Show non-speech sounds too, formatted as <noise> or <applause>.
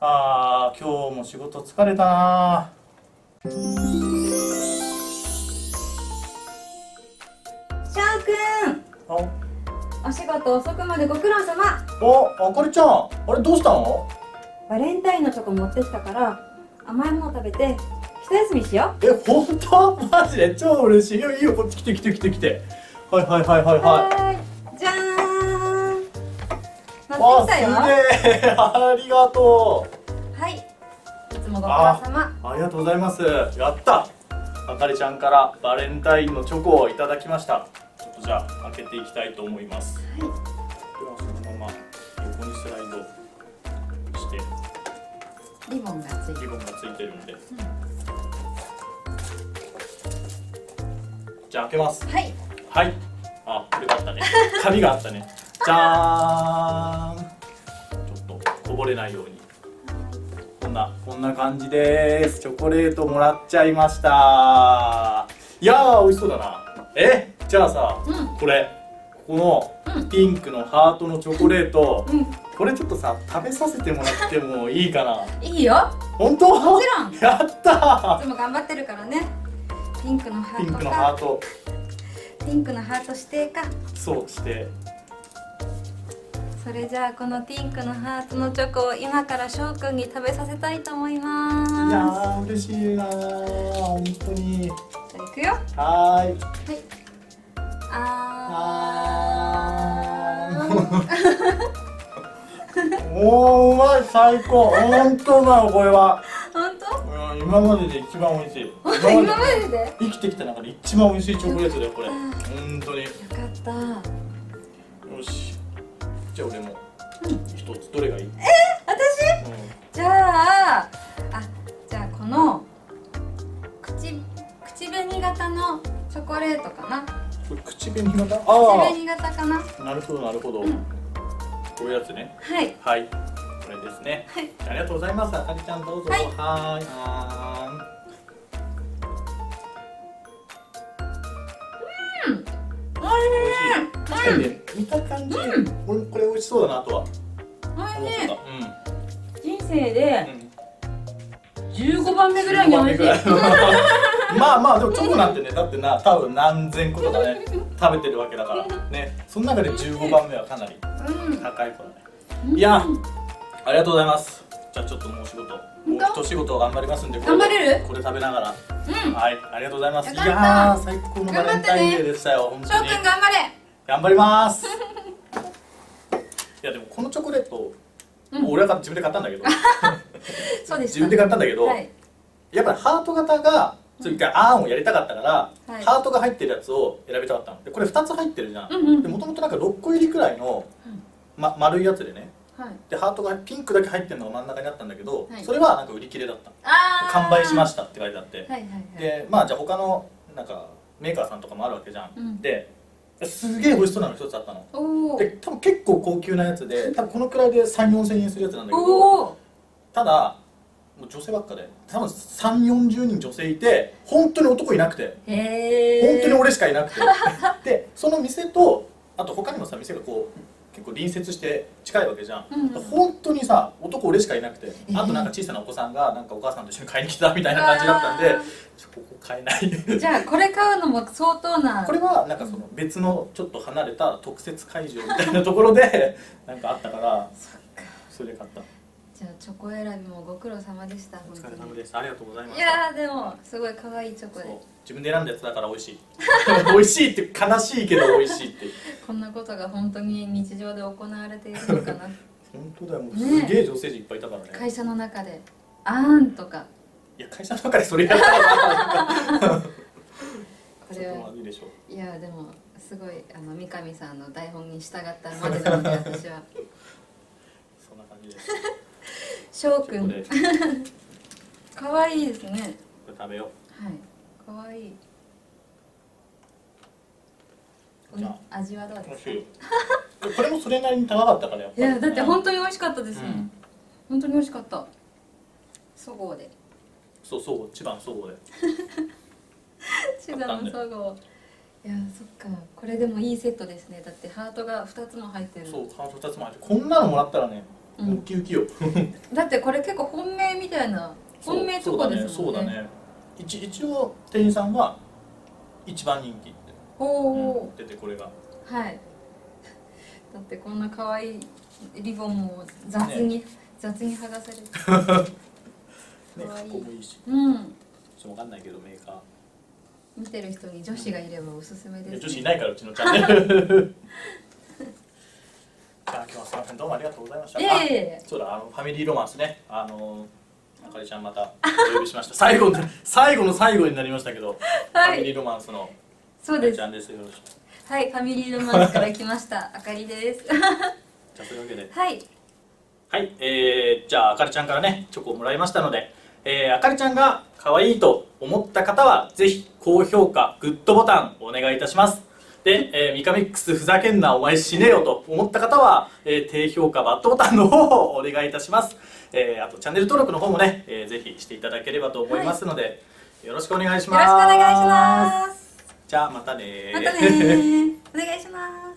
あー今日も仕事疲れたな。しゃおくん。あお仕事遅くまでご苦労様。おあかりちゃん。あれどうしたの？バレンタインのチョコ持ってきたから甘いもの食べて一休みしよえ本当？<laughs> マジで？超嬉しいよいいよ。こっち来て来て来て来て。はいはいはいはいうはーいってきたよわありがとはい。いつもご苦労様。うありがとうございます。やった。あかりちゃんからバレンタインのチョコをいただきました。ちょっとじゃあ開けていきたいと思います。はい。ではそのまま横にスライドして。リボンがついてリボンがついてるんで、じゃあ開けます。はい。はい。あこれがあったね。紙があったねじゃーん。ちょっとこぼれないように。こんなこんな感じです。チョコレートもらっちゃいました。いやー美味しそうだな。え？じゃあさうん。これこのピンクのハートのチョコレート、うん。これちょっとさ食べさせてもらってもいいかな？いいよ。本当？もちろん。いやったつも頑張ってるからね。ピンクのハーピンクートかのハート。ピンクのハート指定か。そうしてそれじゃあこのピンクのハートのチョコを今から翔くんに食べさせたいと思います。いやー嬉しいなー。本当に。じゃあいくよ。はーい。はい。あ <laughs> あー。ーおーうまい最高。本当うまいこれは。本当？うん今までで一番美味しい。<laughs> 今までで？生きてきた中で一番美味しいチョコレートだよこれ。よ本当に。よよかった。しじゃあ俺も一つどれがいい？私？うん。じゃああじゃあこの口口紅型のチョコレートかな？これ口紅型？口あ。紅型かな？あなるほどなるほど、うん。こういうやつね。はい。はい。これですね。はい。ありがとうございます。あかりちゃんどうぞ。はい。はーい。はーい。美味しい。確かにね見た感じ、俺これ美味しそうだなとは思ってた。おいしい人生で15番目ぐらいうんに美味しい。まあまあでもチョコなんてねだってな多分何千個とかね食べてるわけだから。ね。その中で15番目はかなりうん。高い子だね。いやありがとうございます。じゃあちょっともうお仕事もう一仕事頑張りますんでこ頑張れる？これ食べながら。うん。はいありがとうございます。いやー最高のバレンタインデーでしたよ本翔くん当に頑張れ頑張ります。いやでもこのチョコレート、うん。俺は自分で買ったんだけど。<laughs> そうです。自分で買ったんだけど、はい。やっぱりハート型がそれからあーんをやりたかったから、はい。ハートが入ってるやつを選びたかったの。でこれ2つ入ってるじゃん、うんうんでもともとなんか6個入りくらいの、ま、丸いやつでね。はい。でハートがピンクだけ入ってるのが真ん中にあったんだけど、はい。それはなんか売り切れだった。完売しましたって書いてあって、はいはいはい。でまあじゃあ他のなんかメーカーさんとかもあるわけじゃん、うん。ですげえ美味しそうなの一つあったの。で多分結構高級なやつで多分このくらいで3 4千円するやつなんだけどただもう女性ばっかで多分3 4 0人女性いて本当に男いなくて。本当に俺しかいなくて。<laughs> でその店とあと他にもさ店がこう結構隣接して近いわけじゃん、うんうん。本当にさ男俺しかいなくてえー。あとなんか小さなお子さんがなんかお母さんと一緒に買いに来たみたいな感じだったんであちょここ買えない。じゃあこれ買うのも相当な。これはなんかその別のちょっと離れた特設会場みたいなところでなんかあったからそれで買ったじゃあチョコ選びもご苦労様でしたお疲れ様です。ありがとうございまいすやーでもすごい可愛いチョコで。自分で選んだやつだから美味しい。<laughs> 美味しいって悲しいけど美味しいって。こんなことが本当に日常で行われているのかな。<laughs> 本当だよ。もうすげえ女性陣いっぱいいたからね。会社の中であーんとか。いや会社の中でそれやったら <laughs> これはまずいでしょいやでもすごいあの三上さんの台本に従ったまでなので私はそんな感じです翔くん。可愛 <laughs> いですね。れ食べよはい。可愛いじゃ味はどうですか？これもそれなりに高かったからやっぱり。いやだって本当に美味しかったですもん、うん。本当に美味しかった。そごうで。そうそう。千葉のそごうで。<laughs> 千葉のそごう。いやそっか。これでもいいセットですね。だってハートが2つも入ってる。そうハート2つも入ってこんなのもらったらねうん。ウキウキよ。<laughs> だってこれ結構本命みたいな本命チョコですもんね。そうだね。ね。一一応店員さんは一番人気って、おおうん、出てこれが。はい。<laughs> だってこんな可愛いリボンも雑に、雑に剥がされて。<laughs> ねかわい。いここもいいし。うん。ちょっかんないけどメーカー。見てる人に女子がいればおすすめです、女子いないからうちのチャンネルじゃあ今日はすみませんどうもありがとうございました。いえいえいえ。あそうだあのファミリーロマンスね。あのあかりちゃんまたお呼びしました。最後の最後の最後になりましたけど、はい。ファミリーロマンスのそうです。ゃんです。よろしくはいファミリーロマンスから来ました。<laughs> あかりです。じゃあそういうわけで。はい。はい、えー、じゃああかりちゃんからねチョコをもらいましたので、えー、あかりちゃんが可愛いと思った方はぜひ高評価グッドボタンお願いいたしますで、えー、ミカミックスふざけんなお前死ねよと思った方は、えー、低評価バッドボタンの方をお願いいたします、えー、あとチャンネル登録の方もね、えー、ぜひしていただければと思いますので、よろしくお願いします。よろしくお願いします。じゃあまたねまたねー